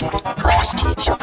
Class teacher.